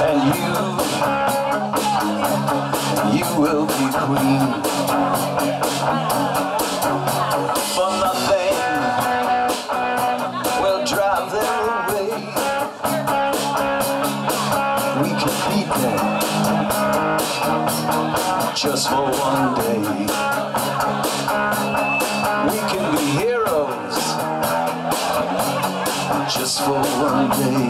And you, you will be queen. hundred people just for one day. We can be heroes just for one day.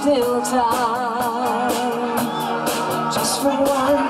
still time. Just for one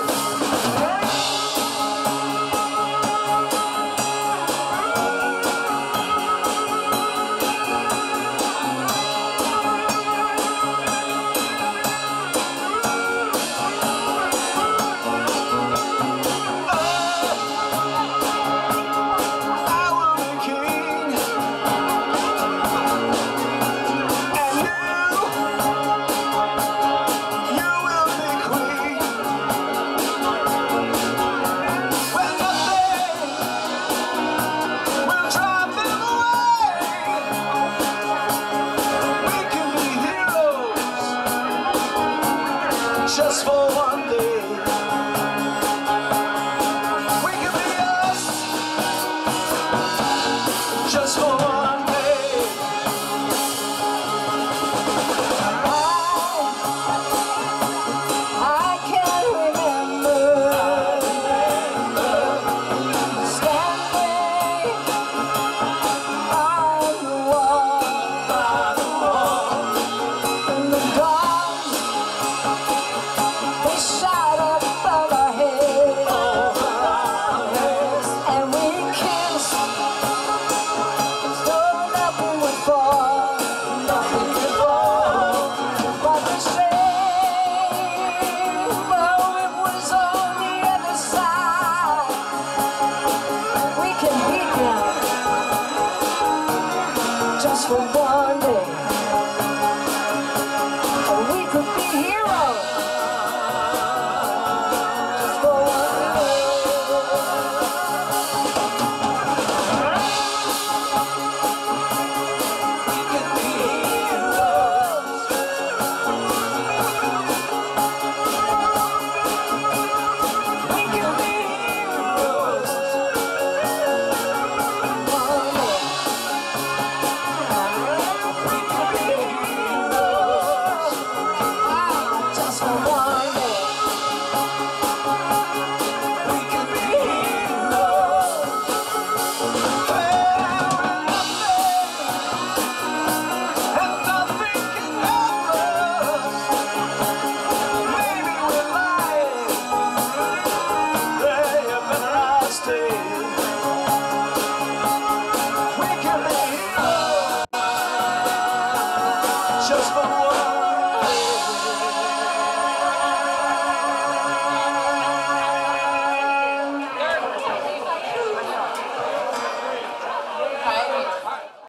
Lord.